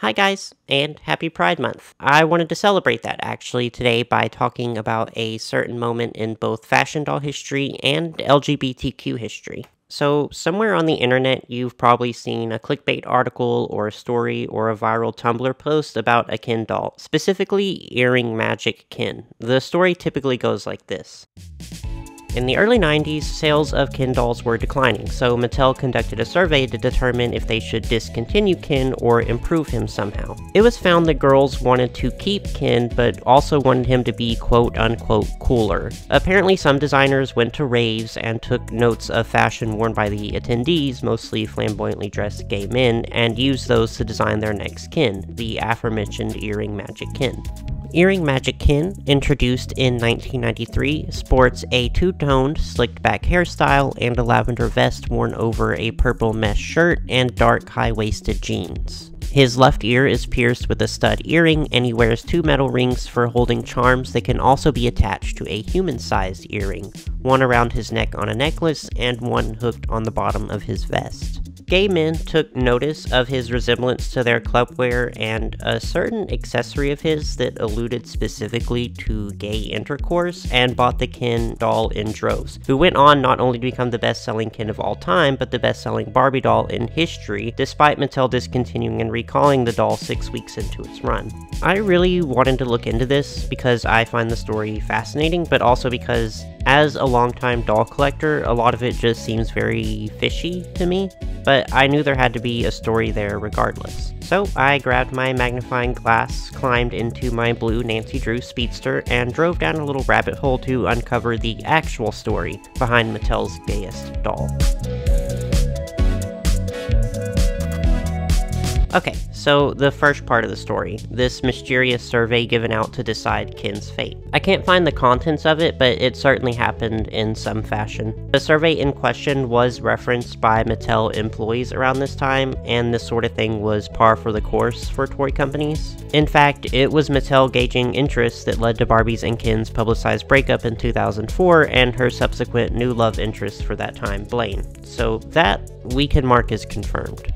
Hi, guys, and happy Pride Month. I wanted to celebrate that actually today by talking about a certain moment in both fashion doll history and LGBTQ history. So, somewhere on the internet, you've probably seen a clickbait article or a story or a viral Tumblr post about a Ken doll, specifically Earring Magic Ken. The story typically goes like this. In the early 90s, sales of Ken dolls were declining, so Mattel conducted a survey to determine if they should discontinue Ken or improve him somehow. It was found that girls wanted to keep Ken, but also wanted him to be quote unquote cooler. Apparently, some designers went to raves and took notes of fashion worn by the attendees, mostly flamboyantly dressed gay men, and used those to design their next Ken, the aforementioned earring magic Ken. Earring Magic Ken, introduced in 1993, sports a two-toned, slicked-back hairstyle and a lavender vest worn over a purple mesh shirt and dark high-waisted jeans. His left ear is pierced with a stud earring, and he wears two metal rings for holding charms that can also be attached to a human-sized earring, one around his neck on a necklace and one hooked on the bottom of his vest. Gay men took notice of his resemblance to their clubwear and a certain accessory of his that alluded specifically to gay intercourse and bought the Ken doll in droves, who went on not only to become the best selling Ken of all time, but the best selling Barbie doll in history, despite Mattel discontinuing and recalling the doll six weeks into its run. I really wanted to look into this because I find the story fascinating, but also because as a longtime doll collector, a lot of it just seems very fishy to me, but I knew there had to be a story there regardless. So I grabbed my magnifying glass, climbed into my blue Nancy Drew Speedster, and drove down a little rabbit hole to uncover the actual story behind Mattel's gayest doll. Okay, so the first part of the story, this mysterious survey given out to decide Ken's fate. I can't find the contents of it, but it certainly happened in some fashion. The survey in question was referenced by Mattel employees around this time, and this sort of thing was par for the course for toy companies. In fact, it was Mattel gauging interest that led to Barbie's and Ken's publicized breakup in 2004 and her subsequent new love interest for that time, Blaine. So that we can mark as confirmed.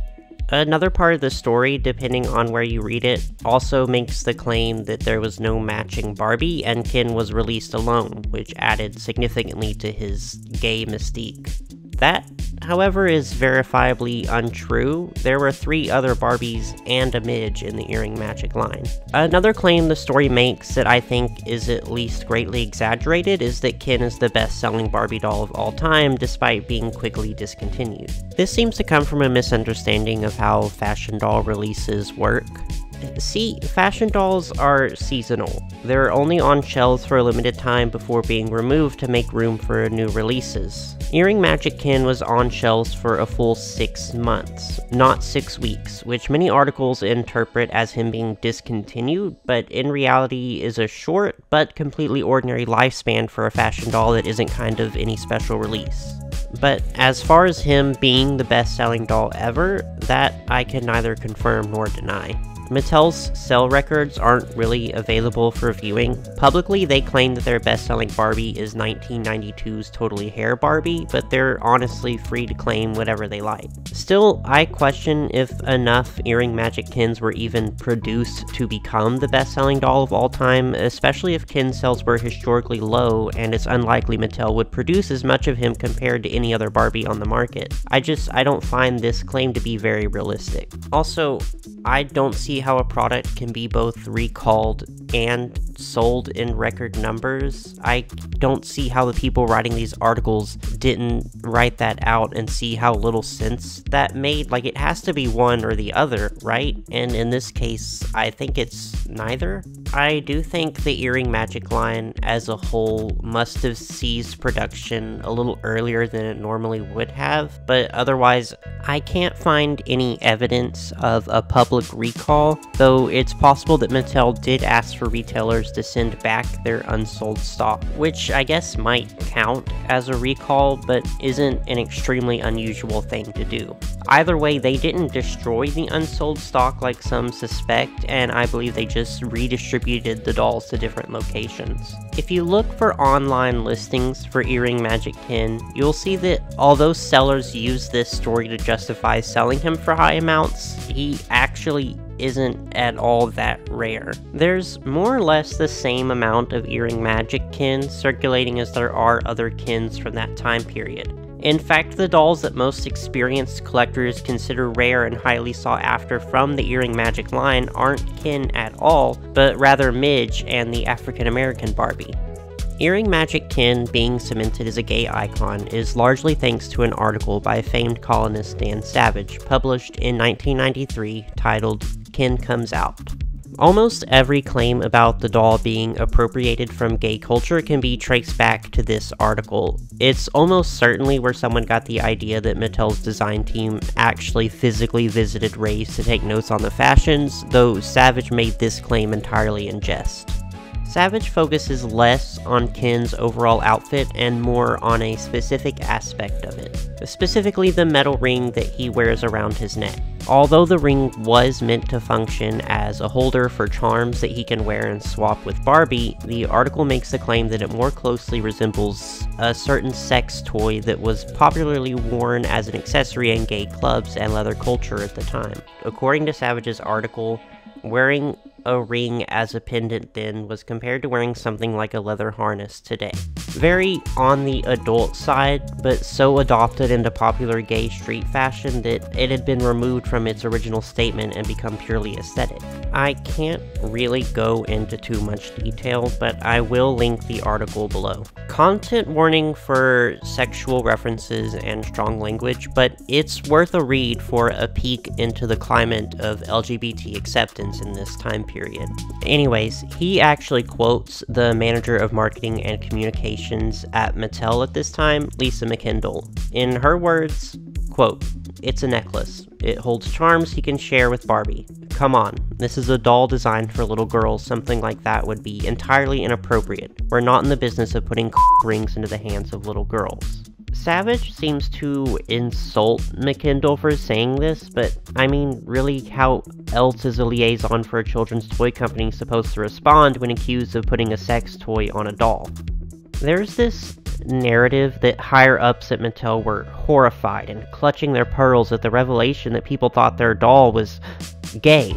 Another part of the story, depending on where you read it, also makes the claim that there was no matching Barbie and Ken was released alone, which added significantly to his gay mystique. That, however, is verifiably untrue. There were three other Barbies and a Midge in the Earring Magic line. Another claim the story makes that I think is at least greatly exaggerated is that Ken is the best selling Barbie doll of all time, despite being quickly discontinued. This seems to come from a misunderstanding of how fashion doll releases work. See, fashion dolls are seasonal. They're only on shelves for a limited time before being removed to make room for new releases. Earring Magic Ken was on shelves for a full six months, not six weeks, which many articles interpret as him being discontinued, but in reality is a short but completely ordinary lifespan for a fashion doll that isn't kind of any special release. But as far as him being the best selling doll ever, that I can neither confirm nor deny. Mattel's sell records aren't really available for viewing. Publicly, they claim that their best-selling Barbie is 1992's Totally Hair Barbie, but they're honestly free to claim whatever they like. Still, I question if enough Earring Magic Kens were even produced to become the best-selling doll of all time, especially if Ken sales were historically low, and it's unlikely Mattel would produce as much of him compared to any other Barbie on the market. I just, I don't find this claim to be very realistic. Also, I don't see how a product can be both recalled and sold in record numbers. I don't see how the people writing these articles didn't write that out and see how little sense that made. Like, it has to be one or the other, right? And in this case, I think it's neither. I do think the Earring Magic line as a whole must have ceased production a little earlier than it normally would have, but otherwise, I can't find any evidence of a public recall, though it's possible that Mattel did ask for retailers to send back their unsold stock, which I guess might count as a recall, but isn't an extremely unusual thing to do. Either way, they didn't destroy the unsold stock like some suspect, and I believe they just redistributed the dolls to different locations. If you look for online listings for Earring Magic Ken, you'll see that although sellers use this story to justify selling him for high amounts, he actually isn't at all that rare. There's more or less the same amount of earring magic Ken circulating as there are other Kens from that time period. In fact, the dolls that most experienced collectors consider rare and highly sought after from the Earring Magic line aren't Ken at all, but rather Midge and the African American Barbie. Earring Magic Ken being cemented as a gay icon is largely thanks to an article by famed colonist Dan Savage, published in 1993, titled Ken Comes Out. Almost every claim about the doll being appropriated from gay culture can be traced back to this article. It's almost certainly where someone got the idea that Mattel's design team actually physically visited Rays to take notes on the fashions, though Savage made this claim entirely in jest. Savage focuses less on Ken's overall outfit and more on a specific aspect of it, specifically the metal ring that he wears around his neck. Although the ring was meant to function as a holder for charms that he can wear and swap with Barbie, the article makes the claim that it more closely resembles a certain sex toy that was popularly worn as an accessory in gay clubs and leather culture at the time. According to Savage's article, wearing a ring as a pendant then was compared to wearing something like a leather harness today. Very on the adult side, but so adopted into popular gay street fashion that it had been removed from its original statement and become purely aesthetic. I can't really go into too much detail, but I will link the article below. Content warning for sexual references and strong language, but it's worth a read for a peek into the climate of LGBT acceptance in this time period. Anyways, he actually quotes the manager of marketing and communications at Mattel at this time, Lisa McKendall. In her words, quote, it's a necklace. It holds charms he can share with Barbie. Come on, this is a doll designed for little girls, something like that would be entirely inappropriate. We're not in the business of putting rings into the hands of little girls. Savage seems to insult McKendall for saying this, but I mean, really, how else is a liaison for a children's toy company supposed to respond when accused of putting a sex toy on a doll? There's this narrative that higher ups at Mattel were horrified and clutching their pearls at the revelation that people thought their doll was gay.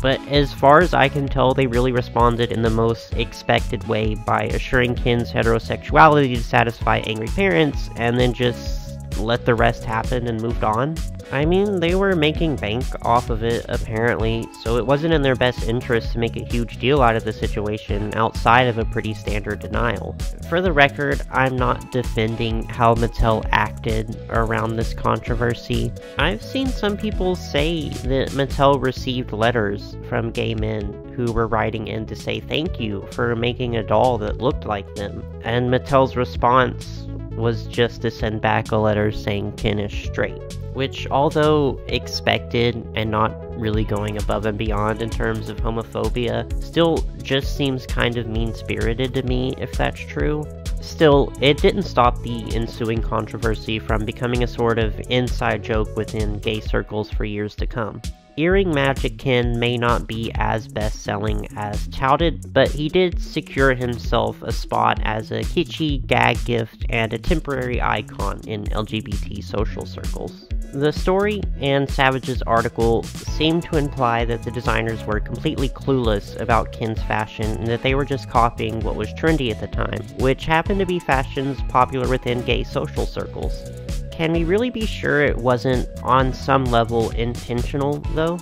But as far as I can tell, they really responded in the most expected way by assuring Ken's heterosexuality to satisfy angry parents and then just let the rest happen and moved on. I mean, they were making bank off of it, apparently, so it wasn't in their best interest to make a huge deal out of the situation outside of a pretty standard denial. For the record, I'm not defending how Mattel acted around this controversy. I've seen some people say that Mattel received letters from gay men who were writing in to say thank you for making a doll that looked like them, and Mattel's response was just to send back a letter saying Ken is straight. Which, although expected and not really going above and beyond in terms of homophobia, still just seems kind of mean spirited to me if that's true. Still, it didn't stop the ensuing controversy from becoming a sort of inside joke within gay circles for years to come. Earring Magic Ken may not be as best selling as touted, but he did secure himself a spot as a kitschy gag gift and a temporary icon in LGBT social circles. The story and Savage's article seem to imply that the designers were completely clueless about Ken's fashion and that they were just copying what was trendy at the time, which happened to be fashions popular within gay social circles. Can we really be sure it wasn't, on some level, intentional, though?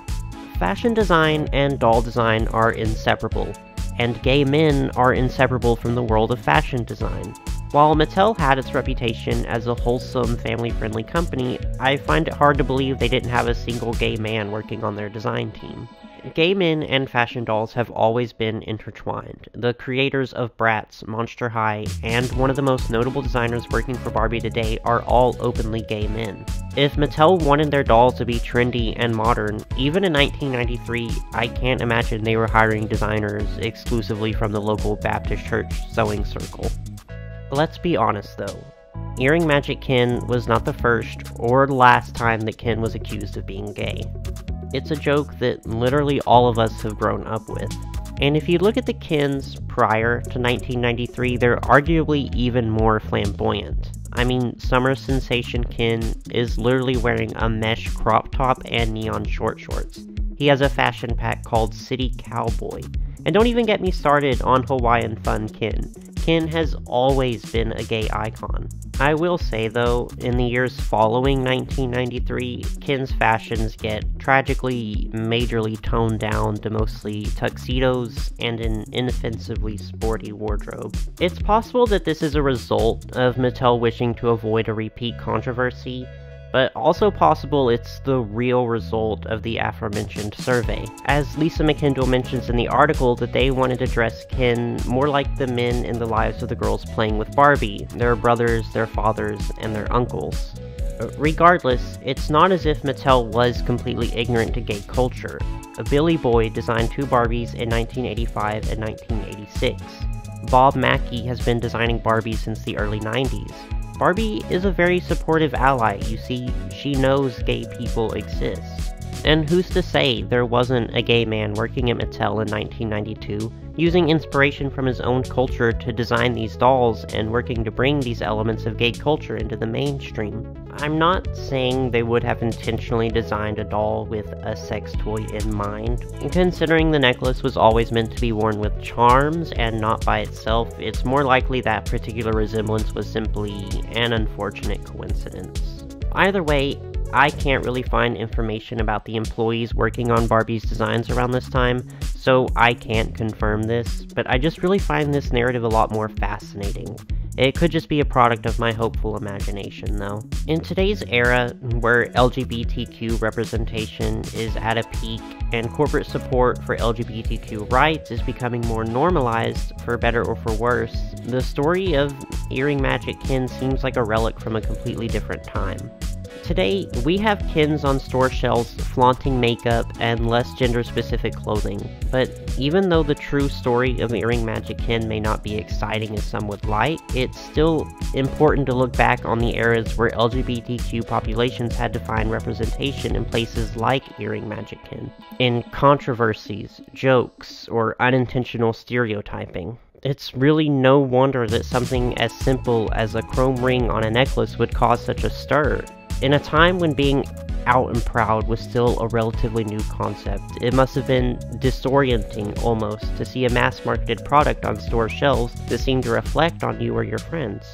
Fashion design and doll design are inseparable, and gay men are inseparable from the world of fashion design. While Mattel had its reputation as a wholesome, family friendly company, I find it hard to believe they didn't have a single gay man working on their design team. Gay men and fashion dolls have always been intertwined. The creators of Bratz, Monster High, and one of the most notable designers working for Barbie today are all openly gay men. If Mattel wanted their dolls to be trendy and modern, even in 1993, I can't imagine they were hiring designers exclusively from the local Baptist church sewing circle. Let's be honest though, Earring Magic Ken was not the first or last time that Ken was accused of being gay. It's a joke that literally all of us have grown up with. And if you look at the Kens prior to 1993, they're arguably even more flamboyant. I mean, Summer Sensation Ken is literally wearing a mesh crop top and neon short shorts. He has a fashion pack called City Cowboy. And don't even get me started on Hawaiian Fun Ken. Ken has always been a gay icon. I will say though, in the years following 1993, Ken's fashions get tragically majorly toned down to mostly tuxedos and an inoffensively sporty wardrobe. It's possible that this is a result of Mattel wishing to avoid a repeat controversy, but also possible it's the real result of the aforementioned survey. As Lisa McKendall mentions in the article that they wanted to dress Ken more like the men in the lives of the girls playing with Barbie, their brothers, their fathers, and their uncles. Regardless, it's not as if Mattel was completely ignorant to gay culture. A Billy Boyd designed two Barbies in 1985 and 1986. Bob Mackie has been designing Barbies since the early 90s. Barbie is a very supportive ally. You see, she knows gay people exist. And who's to say there wasn't a gay man working at Mattel in 1992, using inspiration from his own culture to design these dolls and working to bring these elements of gay culture into the mainstream? I'm not saying they would have intentionally designed a doll with a sex toy in mind. Considering the necklace was always meant to be worn with charms and not by itself, it's more likely that particular resemblance was simply an unfortunate coincidence. Either way, I can't really find information about the employees working on Barbie's designs around this time, so I can't confirm this, but I just really find this narrative a lot more fascinating. It could just be a product of my hopeful imagination, though. In today's era, where LGBTQ representation is at a peak and corporate support for LGBTQ rights is becoming more normalized, for better or for worse, the story of Earring Magic Ken seems like a relic from a completely different time. Today, we have Kens on store shelves flaunting makeup and less gender specific clothing, but even though the true story of Earring Magic Ken may not be exciting as some would like, it's still important to look back on the eras where LGBTQ populations had to find representation in places like Earring Magic Ken, in controversies, jokes, or unintentional stereotyping. It's really no wonder that something as simple as a chrome ring on a necklace would cause such a stir. In a time when being out and proud was still a relatively new concept, it must have been disorienting almost to see a mass marketed product on store shelves that seemed to reflect on you or your friends.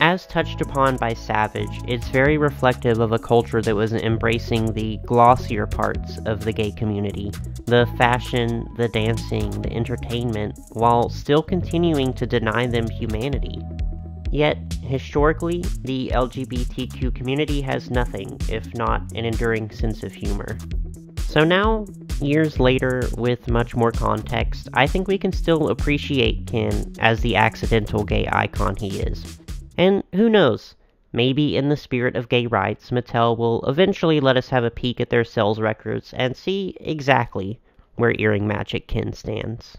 As touched upon by Savage, it's very reflective of a culture that was embracing the glossier parts of the gay community the fashion, the dancing, the entertainment while still continuing to deny them humanity. Yet, historically, the LGBTQ community has nothing if not an enduring sense of humor. So now, years later, with much more context, I think we can still appreciate Ken as the accidental gay icon he is. And who knows, maybe in the spirit of gay rights, Mattel will eventually let us have a peek at their sales records and see exactly where Earring Magic Ken stands.